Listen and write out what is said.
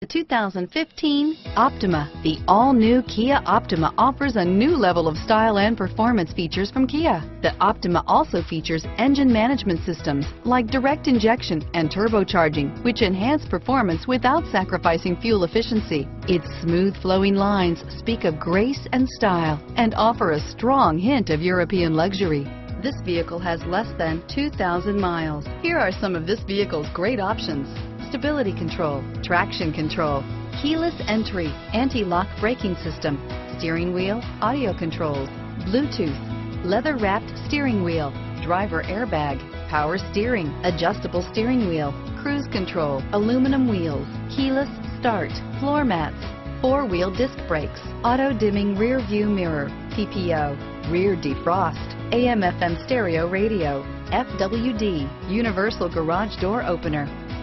The 2015 Optima. The all-new Kia Optima offers a new level of style and performance features from Kia. The Optima also features engine management systems like direct injection and turbocharging, which enhance performance without sacrificing fuel efficiency. Its smooth flowing lines speak of grace and style and offer a strong hint of European luxury. This vehicle has less than 2,000 miles. Here are some of this vehicle's great options stability control, traction control, keyless entry, anti-lock braking system, steering wheel, audio controls, Bluetooth, leather wrapped steering wheel, driver airbag, power steering, adjustable steering wheel, cruise control, aluminum wheels, keyless start, floor mats, four-wheel disc brakes, auto dimming rear view mirror, PPO, rear defrost, AM FM stereo radio, FWD, universal garage door opener,